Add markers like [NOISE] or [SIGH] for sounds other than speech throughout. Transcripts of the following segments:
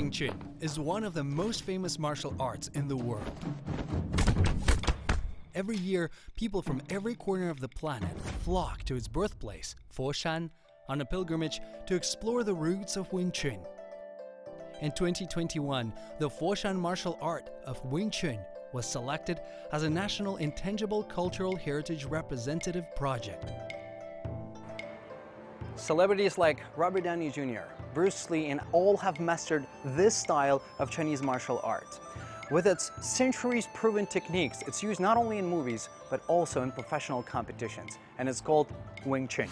Wing Chun is one of the most famous martial arts in the world. Every year, people from every corner of the planet flock to its birthplace, Foshan, on a pilgrimage to explore the roots of Wing Chun. In 2021, the Foshan martial art of Wing Chun was selected as a National Intangible Cultural Heritage Representative Project. Celebrities like Robert Downey Jr., Bruce Lee, and all have mastered this style of Chinese martial art. With its centuries proven techniques, it's used not only in movies, but also in professional competitions, and it's called Wing Chun.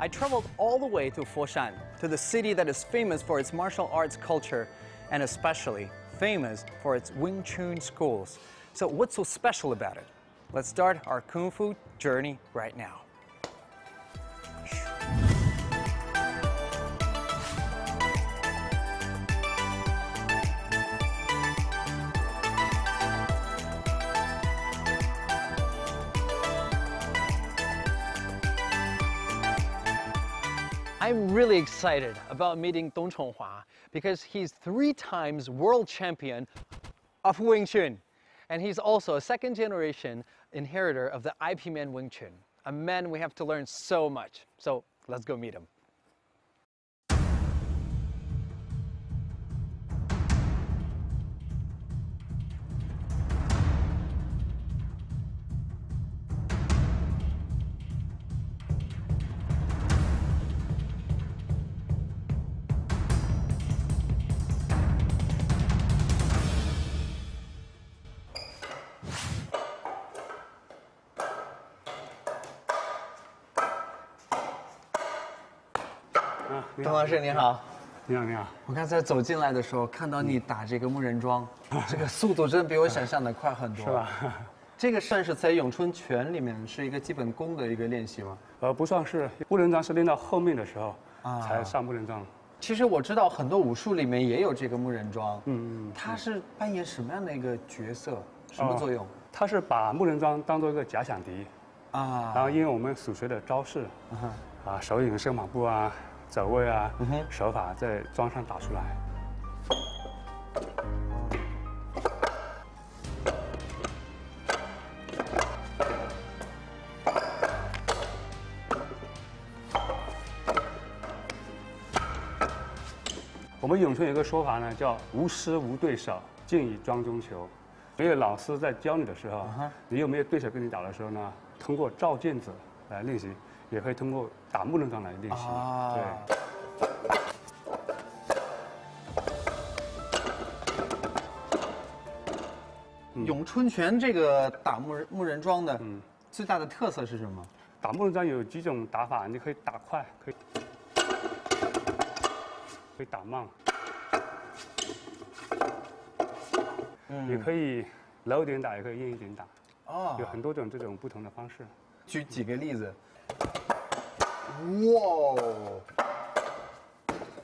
I traveled all the way to Foshan, to the city that is famous for its martial arts culture, and especially famous for its Wing Chun schools. So what's so special about it? Let's start our Kung Fu journey right now. I'm really excited about meeting Dong Chonghua because he's three times world champion of Wing Chun. And he's also a second generation inheritor of the Ip Man Wing Chun, a man we have to learn so much. So let's go meet him. 董老师你好，你好，你好。我刚才走进来的时候，看到你打这个木人桩，[LAUGHS] 这个速度真的比我想象的快很多，是吧？[LAUGHS] 这个算是在咏春拳里面是一个基本功的一个练习吗？呃，不算是，木人桩是练到后面的时候才上木人桩。其实我知道很多武术里面也有这个木人桩，嗯嗯，它是扮演什么样的一个角色，什么作用？它是把木人桩当做一个假想敌啊，然后因为我们所学的招式，啊，手影身马步啊。走位啊，手法在桩上打出来。我们咏春有个说法呢，叫无师无对手，尽以桩中求。没有老师在教你的时候，你有没有对手跟你打的时候呢？通过照镜子来练习。也可以通过打木人桩来练习。对。咏春拳这个打木人木人桩的，嗯，最大的特色是什么？打木人桩有几种打法，你可以打快，可以可以打慢，嗯，也可以柔一点打，也可以硬一点打。哦，有很多种这种不同的方式。举几个例子。Whoa!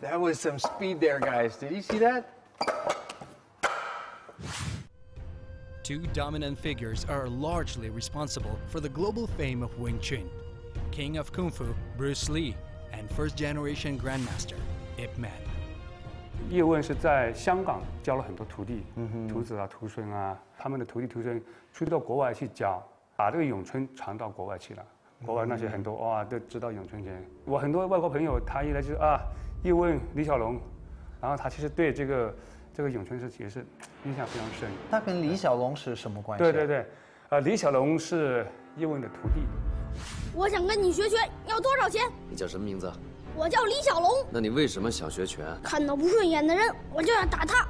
That was some speed there, guys. Did you see that? Two dominant figures are largely responsible for the global fame of Wing Chun. King of Kung Fu, Bruce Lee, and first generation Grandmaster, Ip Man. 叶问是在香港教了很多徒弟，徒子啊、徒孙啊，他们的徒弟徒孙出到国外去教，把这个咏春传到国外去了。 国外那些很多哇都知道咏春拳，我很多外国朋友他一来就是啊，一问李小龙，然后他其实对这个这个咏春是也是印象非常深。他跟李小龙是什么关系？对对对，呃，李小龙是叶问的徒弟。我想跟你学拳，要多少钱？你叫什么名字？我叫李小龙。那你为什么想学拳？看到不顺眼的人，我就要打他。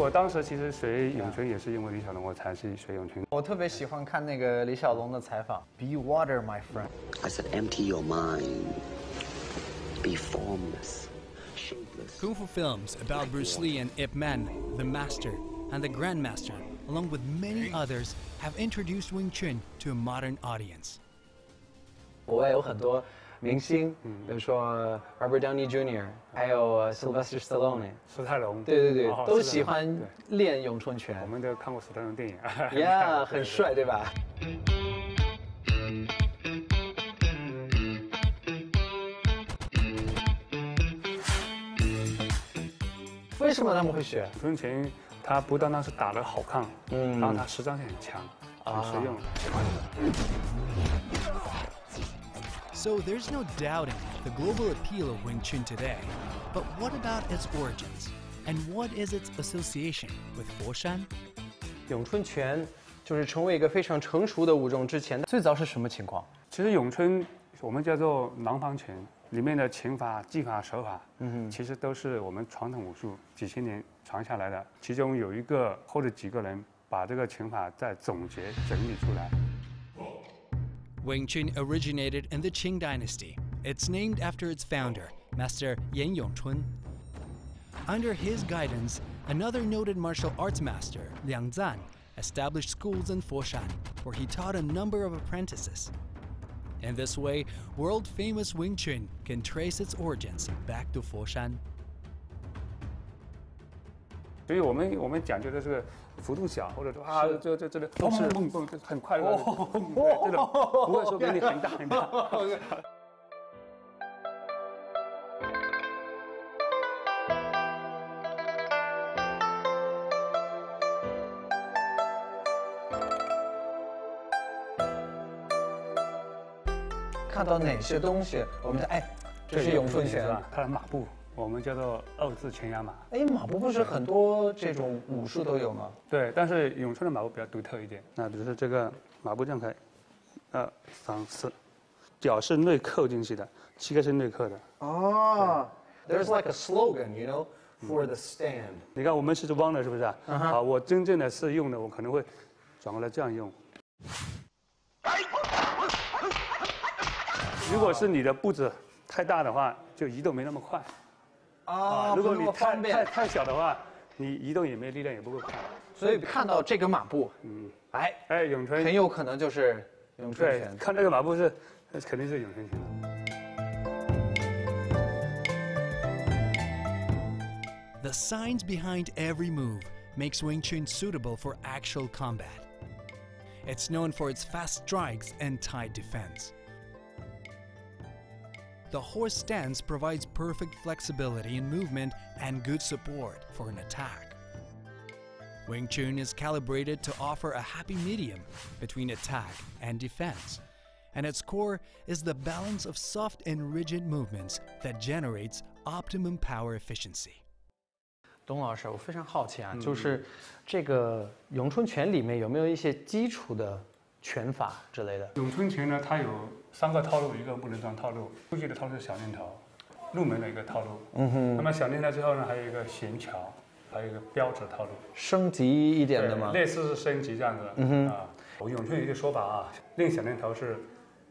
我当时其实学咏春也是因为李小龙，我才去学咏春。我特别喜欢看那个李小龙的采访。Be water, my friend. I said, empty your mind. Be formless, shapeless. Kung Fu films about Bruce Lee and Ip Man, the Master, and the Grandmaster, along with many others, have introduced Wing Chun to a modern audience. 国外有很多 明星，比如说 Robert Downey Jr.，还有呃 Sylvester Stallone。史泰龙，对对对，都喜欢练咏春拳我。们都看过史泰龙电影。[LAUGHS] 呀，[LAUGHS] 很帅，对吧？为什么他们会学？咏春拳它不单单是打得好看，嗯然后他实战性很强，很实用。So there's no doubting the global appeal of Wing Chun today. But what about its origins? And what is its association with Foshan? 咏春拳就是成为一个非常成熟的武种之前，最早是什么情况？其实咏春我们叫做南方拳，里面的拳法、技法、手法，嗯其实都是我们传统武术几千年传下来的。其中有一个或者几个人把这个拳法再总结整理出来。 Wing Chun originated in the Qing dynasty. It's named after its founder, Master Yan Yongchun. Under his guidance, another noted martial arts master, Liang Zan, established schools in Foshan, where he taught a number of apprentices. In this way, world famous Wing Chun can trace its origins back to Foshan. 所以我们我们讲究的是个幅度小，或者说啊，这这这个都是蹦蹦，很快乐，[LAUGHS] 对这种不会说给你很大很大。看到哪些东西，我们哎，这是咏春拳是吧？它的马步，我们叫做二字全压马。哎，马步不是很多这种武术都有吗？对，但是咏春的马步比较独特一点。那比如说这个马步这样开，二三四，脚是内扣进去的，膝盖是内扣的。哦，There's like a slogan, you know, for the stand. 你看我们是弯的，是不是啊？好，我真正的是用的，我可能会转过来这样用。如果是你的步子太大的话，就移动没那么快啊如果你太太，太小的话，你移动也没力量，也不够快。所以看到这个马步，嗯，哎，哎，咏春很有可能就是咏春拳，。看这个马步是，那肯定是咏春拳。The signs behind every move makes Wing Chun suitable for actual combat. It's known for its fast strikes and tight defense. The horse stance provides perfect flexibility in movement and good support for an attack. Wing Chun is calibrated to offer a happy medium between attack and defense, and its core is the balance of soft and rigid movements that generates optimum power efficiency. 董老师，我非常好奇啊，就是这个咏春拳里面有没有一些基础的拳法之类的？咏春拳呢，它有 三个套路，一个木人桩套路，初级的套路是小念头，入门的一个套路。嗯哼。那么小念头之后呢，还有一个弦桥，还有一个标准套路。升级一点的吗？类似是升级这样子。嗯哼。啊，我咏春有一个说法啊，练小念头是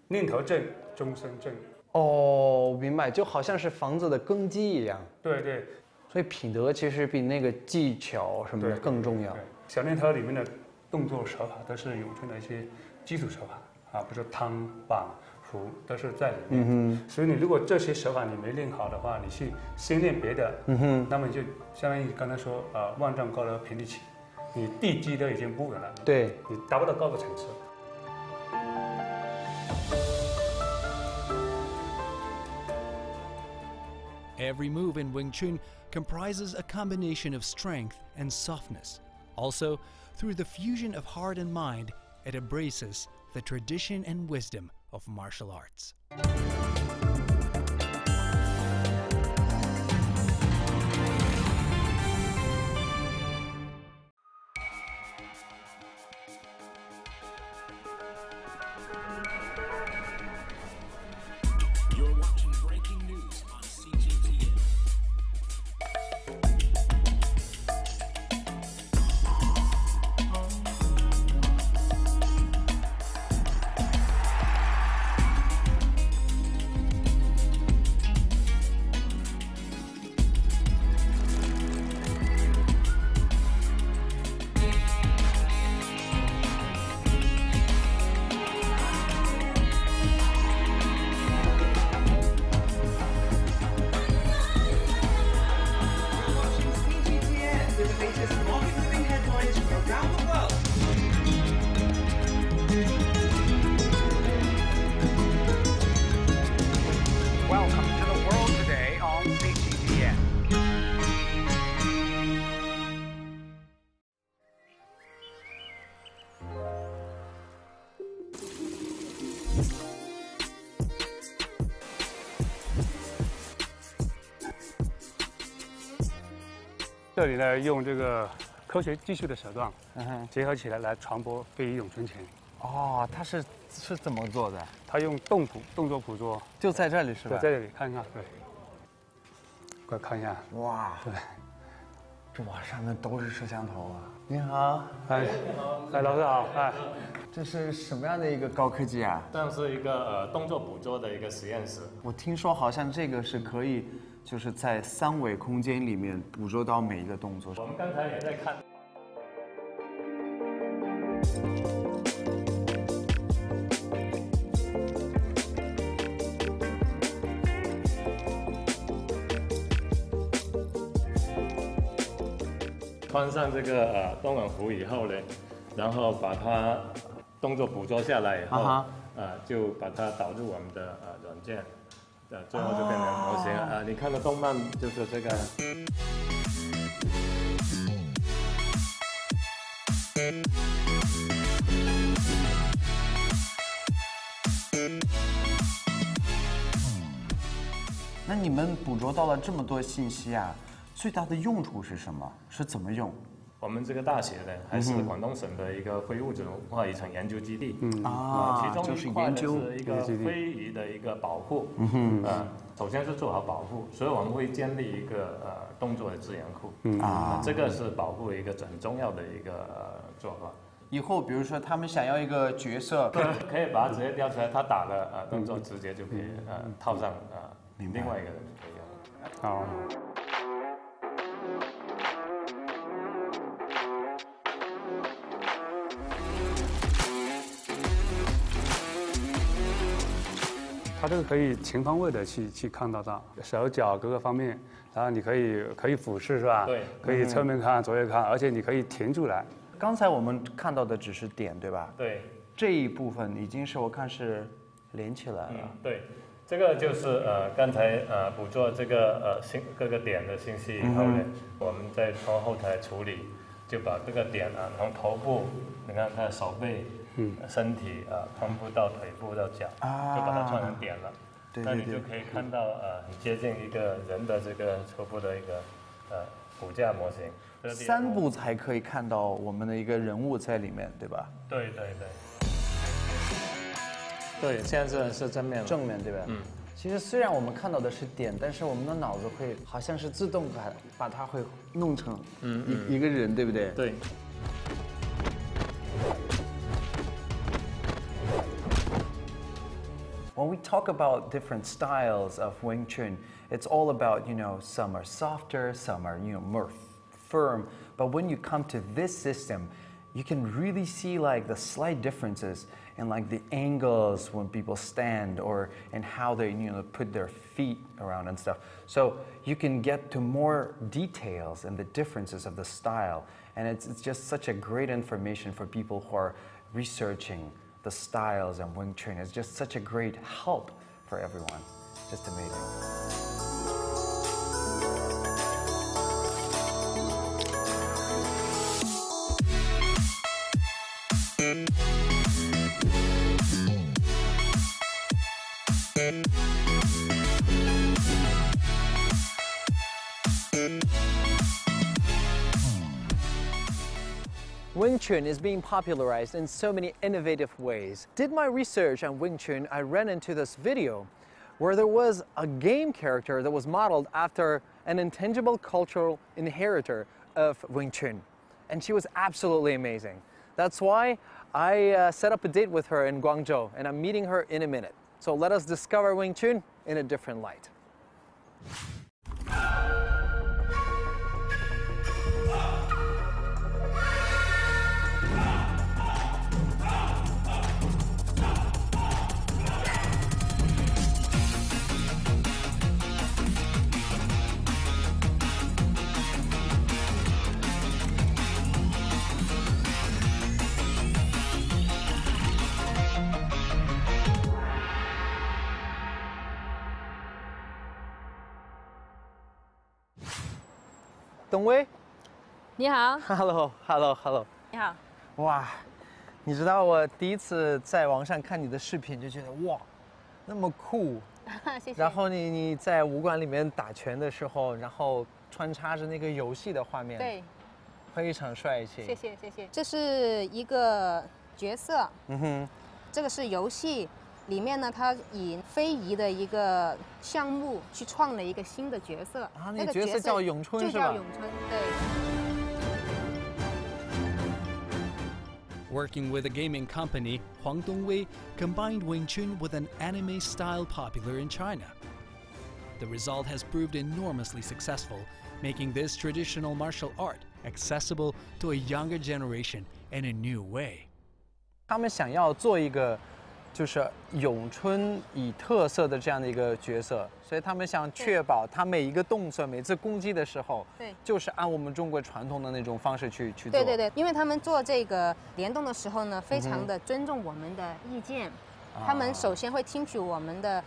念头正，终身正。哦，明白，就好像是房子的根基一样。对对所以品德其实比那个技巧什么的更重要对。小念头里面的动作手法都是咏春的一些基础手法啊，比如说汤、绑、扶都是在里面。嗯所以你如果这些手法你没练好的话，你去先练别的，嗯哼，那么你就相当于刚才说啊，万丈高楼平地起，你地基都已经不稳了，对，你达不到高的层次。Every move in Wing Chun comprises a combination of strength and softness. Also, through the fusion of heart and mind, it embraces the tradition and wisdom of martial arts. 这里呢，用这个科学技术的手段嗯哼，结合起来来传播非遗咏春拳。哦，它是是怎么做的？它用动捕动作捕捉，就在这里是，吧？在这里看一看，对，快看一下，哇，对，这哇，上面都是摄像头啊！你好，哎，哎，老师好，哎，这是什么样的一个高科技啊？这是一个呃动作捕捉的一个实验室。我听说好像这个是可以，就是在三维空间里面捕捉到每一个动作。我们刚才也在看。穿上这个呃冬暖服以后呢，然后把它动作捕捉下来以后，呃就把它导入我们的呃软件，呃最后就变成模型啊、呃你看的动漫就是这个。那你们捕捉到了这么多信息啊，最大的用处是什么？是怎么用？我们这个大学呢，还是广东省的一个非物质文化遗产研究基地。嗯啊其中就是一块呢是一个非遗的一个保护。嗯哼。呃，首先是做好保护，所以我们会建立一个呃动作的资源库。嗯啊这个是保护一个很重要的一个呃做法。以后比如说他们想要一个角色，可以把它直接调出来，他打了呃动作，直接就可以呃套上呃另外一个人就可以了。好。这个可以全方位的去去看到它手脚各个方面，然后你可以可以俯视是吧？对可以侧面看、左右看，而且你可以停住来。刚才我们看到的只是点，对吧？对。这一部分已经是我看是连起来了。嗯，对，这个就是呃刚才呃捕捉这个呃信各个点的信息以后呢，我们再从后台处理，就把这个点啊从头部，你看它的手背、嗯、身体啊，髋部到腿部到脚，啊就把它串成点了。对对对那你就可以看到呃很接近一个人的这个初步的一个呃骨架模型。三步才可以看到我们的一个人物在里面，对吧？对对对。对，现在这是正面。正面对吧？嗯。其实虽然我们看到的是点，但是我们的脑子会好像是自动把把它会弄成一、一个人，对不对？对。When we talk about different styles of Wing Chun, it's all about, you know, some are softer, some are, you know, more firm. But when you come to this system, you can really see like the slight differences in like the angles when people stand or in how they, you know, put their feet around and stuff. So you can get to more details and the differences of the style. And it's, it's just such a great information for people who are researching the styles and Wing Chun is just such a great help for everyone. Just amazing. Wing Chun is being popularized in so many innovative ways. Did my research on Wing Chun, I ran into this video where there was a game character that was modeled after an intangible cultural inheritor of Wing Chun. And she was absolutely amazing. That's why I uh, set up a date with her in Guangzhou, and I'm meeting her in a minute. So let us discover Wing Chun in a different light. Dong Wei? 你好，Hello, hello, hello. 你好，哇，你知道我第一次在网上看你的视频就觉得哇，那么酷。[LAUGHS] 谢谢。然后你你在武馆里面打拳的时候，然后穿插着那个游戏的画面，，对，非常帅气。谢谢谢谢。这是一个角色，嗯哼，这个是游戏里面呢，它以非遗的一个项目去创了一个新的角色啊那个角色叫咏春就是吧叫咏春，对。 Working with a gaming company, Huang Dongwei combined Wing Chun with an anime style popular in China. The result has proved enormously successful, making this traditional martial art accessible to a younger generation in a new way. 他们想要做一个 就是咏春以特色的这样的一个角色，所以他们想确保他每一个动作、每次攻击的时候，对。就是按我们中国传统的那种方式去去做。对对对，因为他们做这个联动的时候呢，非常的尊重我们的意见，他们首先会听取我们的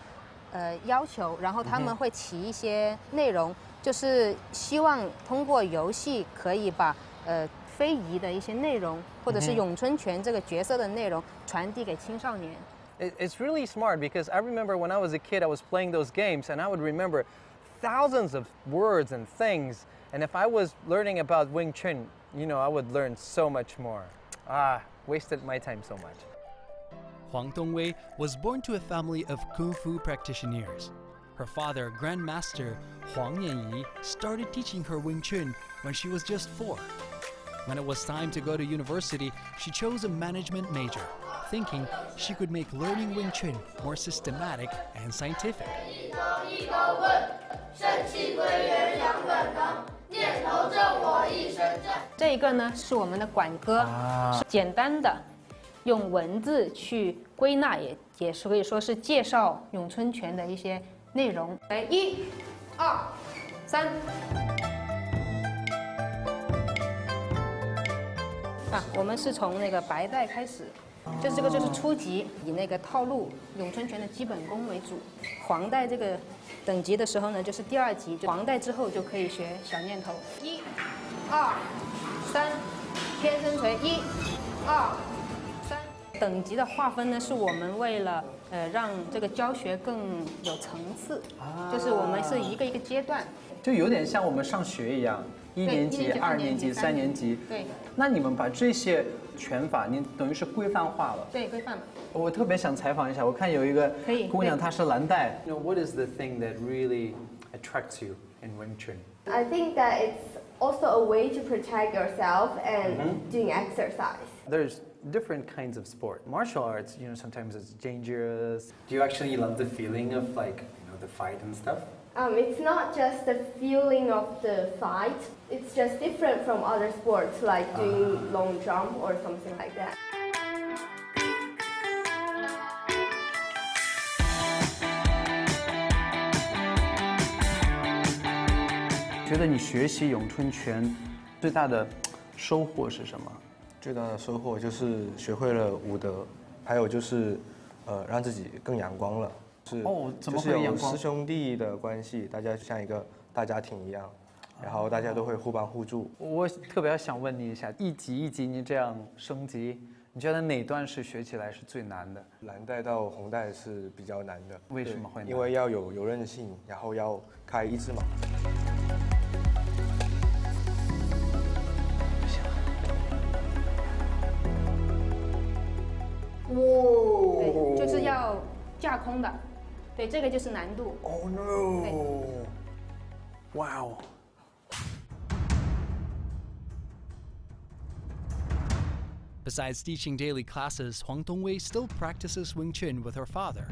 呃要求，然后他们会起一些内容，就是希望通过游戏可以把呃非遗的一些内容，或者是咏春拳这个角色的内容传递给青少年。It- It's really smart because I remember when I was a kid, I was playing those games and I would remember thousands of words and things. And if I was learning about Wing Chun, you know, I would learn so much more. Ah, wasted my time so much. Huang Dongwei was born to a family of kung fu practitioners. Her father, Grandmaster Huang Yanyi, started teaching her Wing Chun when she was just four. When it was time to go to university, she chose a management major, thinking she could make learning Wing Chun more systematic and scientific. 这一个呢是我们的管歌，是简单的用文字去归纳，也也是可以说是介绍咏春拳的一些内容。来，一、二、三。 啊，我们是从那个白带开始，就是这个就是初级，以那个套路咏春拳的基本功为主。黄带这个等级的时候呢，就是第二级，就黄带之后就可以学小念头，一、二、三，天生锤，一、二、三。等级的划分呢，是我们为了呃让这个教学更有层次，就是我们是一个一个阶段。就有点像我们上学一样，一对年级、一年级二年级、三年级。对那你们把这些拳法，你等于是规范化了。对，规范了。我特别想采访一下，我看有一个可以姑娘，对她是蓝带。You know, what is the thing that really attracts you in Wing Chun? I think that it's also a way to protect yourself and doing exercise. There's different kinds of sport. Martial arts, you know, sometimes it's dangerous. Do you actually love the feeling of like, you know, the fight and stuff? Um, it's not just the feeling of the fight, it's just different from other sports like doing long jump or something like that. 觉得你学习咏春拳最大的收获是什么？最大的收获就是学会了武德，还有就是，呃，让自己更阳光了。是哦怎么就是有会阳光师兄弟的关系，大家就像一个大家庭一样，然后大家都会互帮互助。我特别想问你一下，一级一级你这样升级，你觉得哪段是学起来是最难的？蓝带到红带是比较难的，为什么会难因为要有柔韧性，然后要开一字马。对，就是要架空的，对，这个就是难度。Oh no！哇哦！Besides teaching daily classes, Huang Dongwei still practices Wing Chun with her father.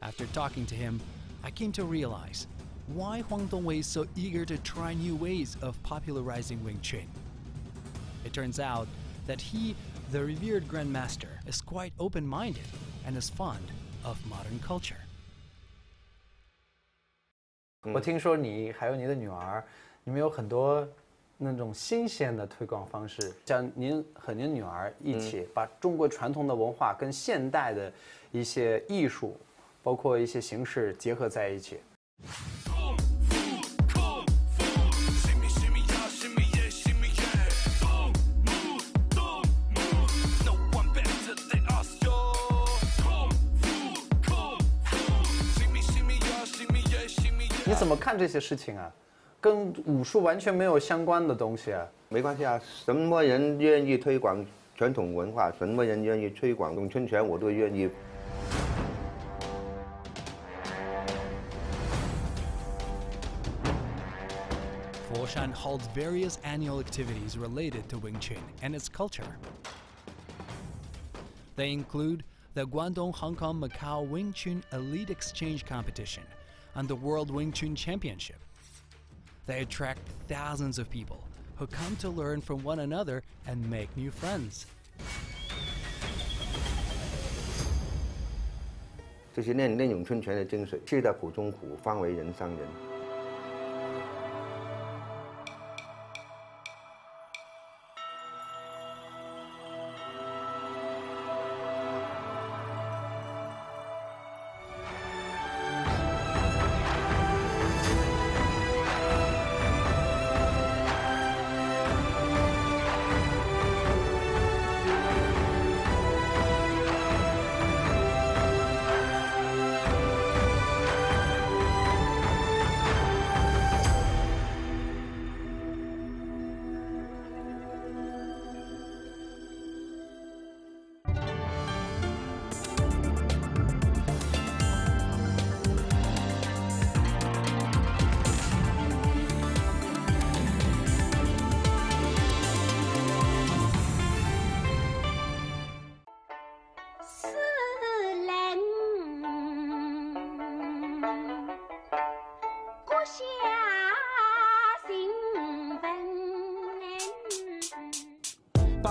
After talking to him, I came to realize why Huang Dongwei is so eager to try new ways of popularizing Wing Chun. It turns out that he, the revered Grandmaster, is quite open-minded and is fond of modern culture. 我听说你还有你的女儿，你们有很多那种新鲜的推广方式，像您和您女儿一起把中国传统的文化跟现代的一些艺术，包括一些形式结合在一起。么看这些事情啊？跟武术完全没有相关的东西啊。没关系啊，什么人愿意推广传统文化，什么人愿意推广咏春拳，我都愿意。 Foshan holds various annual activities related to Wing Chun and its culture. They include the Guangdong Hong Kong Macau Wing Chun Elite Exchange Competition and the World Wing Chun Championship. They attract thousands of people who come to learn from one another and make new friends. 这些练练咏春拳的精髓，吃得苦中苦，方为人上人。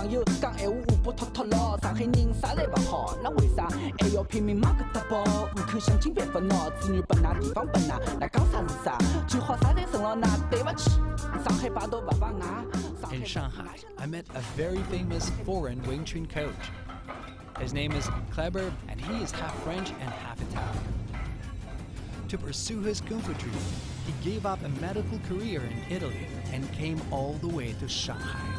朋友讲闲话话不脱脱牢，上海人啥侪勿好，那为啥还要拼命买搿搭包？户口想尽办法拿子女拨㑚，地方拨㑚，那讲啥是啥？就好啥侪承让㑚，对勿起，上海排到勿排外。 In Shanghai, I met a very famous foreign Wing Chun coach. His name is Kleber, and he is half French and half Italian. To pursue his kung fu dream, he gave up a medical career in Italy and came all the way to Shanghai.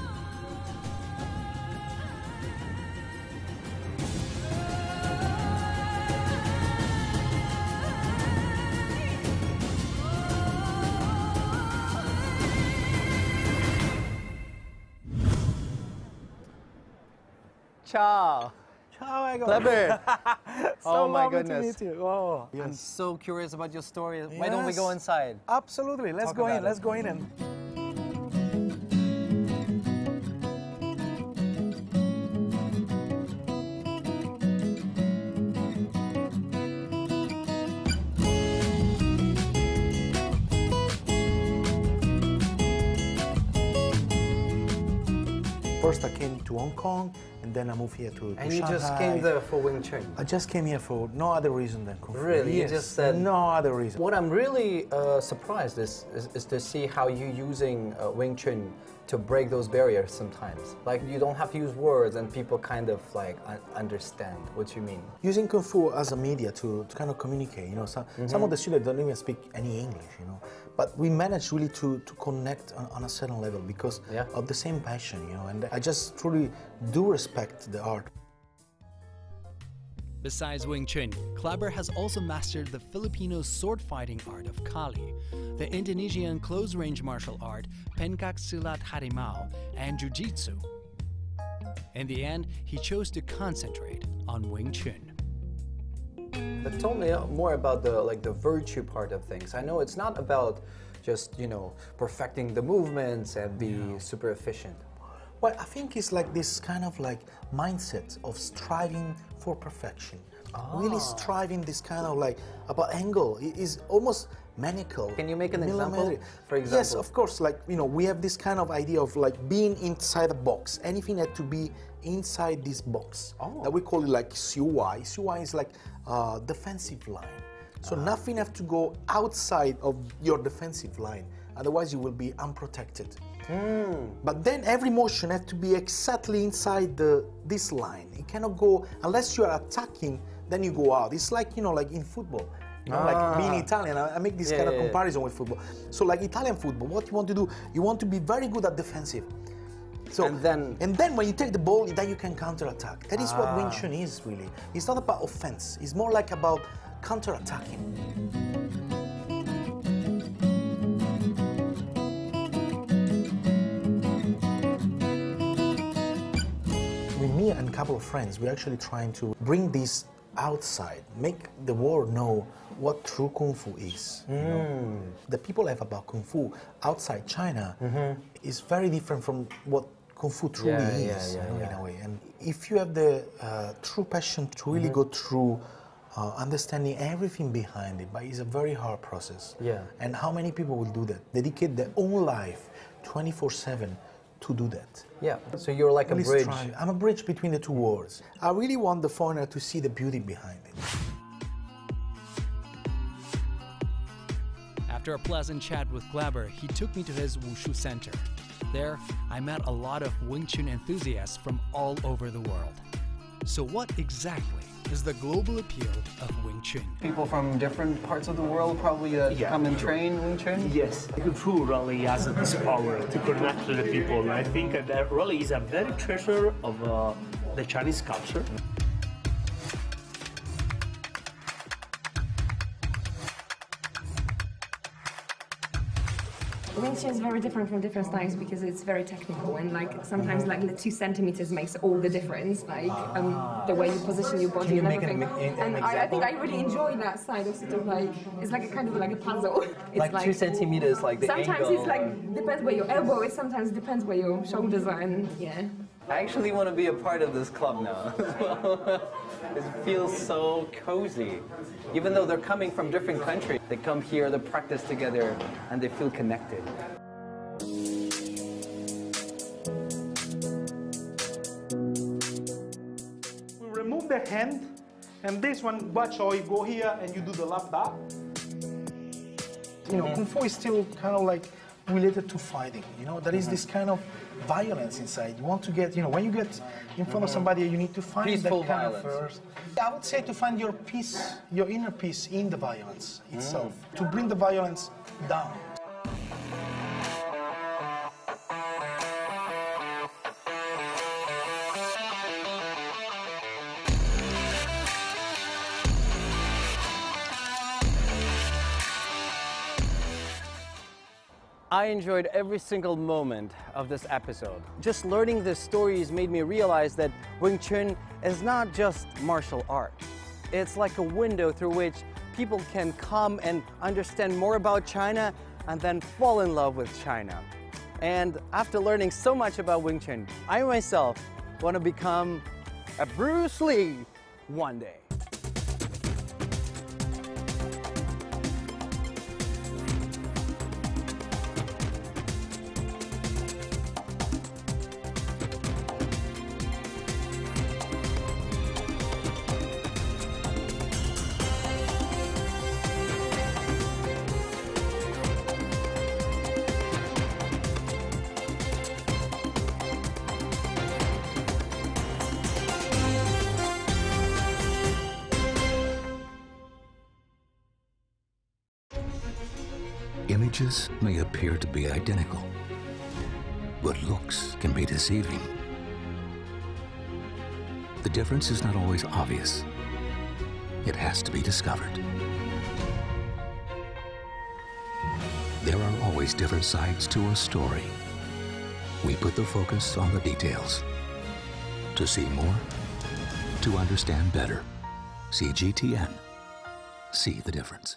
Ciao. Ciao, Ego. Clever. [LAUGHS] Oh so oh my lovely to goodness. meet you. Oh, I'm so curious about your story. Why don't we go inside? Absolutely. Let's Talk go in. it. Let's go in and. First, I came to Hong Kong, and then I moved here to, to And you just came there for Wing Chun. I just came here for no other reason than Kung Fu. Really? You Yes, just said no other reason. What I'm really uh, surprised is, is is to see how you're using uh, Wing Chun to break those barriers sometimes. Like you don't have to use words, and people kind of like un- understand what you mean. using kung fu as a media to, to kind of communicate you know some, some of the mm-hmm. students don't even speak any english you know but we managed really to, to connect on, on a certain level because of the same passion you know and i just truly do respect the art Besides Wing Chun, Kleber has also mastered the Filipino sword fighting art of Kali, the Indonesian close range martial art Pencak Silat Harimau, and Jiu Jitsu. In the end, he chose to concentrate on Wing Chun. But tell me more about the like the virtue part of things. I know it's not about just you know perfecting the movements and be super efficient. Well i think it's like this kind of like mindset of striving for perfection. Really striving this kind of like about angle. It is almost maniacal. Can you make an example? For yes example. of course like you know we have this kind of idea of like being inside a box. Anything had to be inside this box Oh. that we call it like CUI CUI is like uh, defensive line. So Ah. nothing have to go outside of your defensive line. Otherwise you will be unprotected Hmm. but then every motion has to be exactly inside the this line. It cannot go unless you are attacking. Then you go out. It's like you know, like in football. You know, Ah. like being Italian. I I make this Yeah, kind of yeah, yeah. comparison with football. So like Italian football, what you want to do, you want to be very good at defensive. So And then- and then when you take the ball, then you can counter attack. That is what Wing Ah. Chun is really. It's not about offense. It's more like about counter attacking. Couple of friends, we're actually trying to bring this outside, make the world know what true kung fu is. you know. Mm. The people have about kung fu outside China is very different from what kung fu truly Mm-hmm. Yeah, yeah, is, you know, in a way. And if you have the uh, true passion to really Mhm. go through uh, understanding everything behind it, but it's a very hard process. Yeah. And how many people will do that? Dedicate their own life 24 7 to do that. Yeah. So you're like a Please bridge. try. I'm a bridge between the two worlds. I really want the foreigner to see the beauty behind it. After a pleasant chat with Kleber, he took me to his Wushu center. There, I met a lot of Wing Chun enthusiasts from all over the world. So, what exactly is the global appeal of Wing Chun? People from different parts of the world probably uh, Yeah. come and train Wing Chun? Yes, Kung Fu really has this power to connect to the people. I think that really is a very treasure of uh, the Chinese culture. Chun is very different from different styles because it's very technical and like sometimes like the two centimeters makes all the difference, like um, the way you position your body you and make an- everything. an and I, I think I really enjoy that side of sort of like it's like a kind of like a puzzle. [LAUGHS] It's Like two centimeters, like the sometimes angle. it's like depends where your elbow is, sometimes depends where your shoulders are, and yeah. I actually want to be a part of this club now. [LAUGHS] it feels so cozy. Even though they're coming from different countries, they come here, they practice together, and they feel connected. We remove the hand, and this one, watch how you go here and you do the lap back. You know, Kung Fu is still kind of like related to fighting. You know, there is this kind of violence inside. You want to get, you know, when you get in front of mm-hmm. somebody, you need to find Peaceful that kind violence. of first. I would say to find your peace, your inner peace in the violence itself, mm. to bring the violence down. I enjoyed every single moment of this episode. Just learning the stories made me realize that Wing Chun is not just martial art. It's like a window through which people can come and understand more about China and then fall in love with China. And after learning so much about Wing Chun, I myself want to become a Bruce Lee one day. Images may appear to be identical, but looks can be deceiving. The difference is not always obvious. It has to be discovered. There are always different sides to a story. We put the focus on the details. To see more, to understand better, CGTN. See the difference.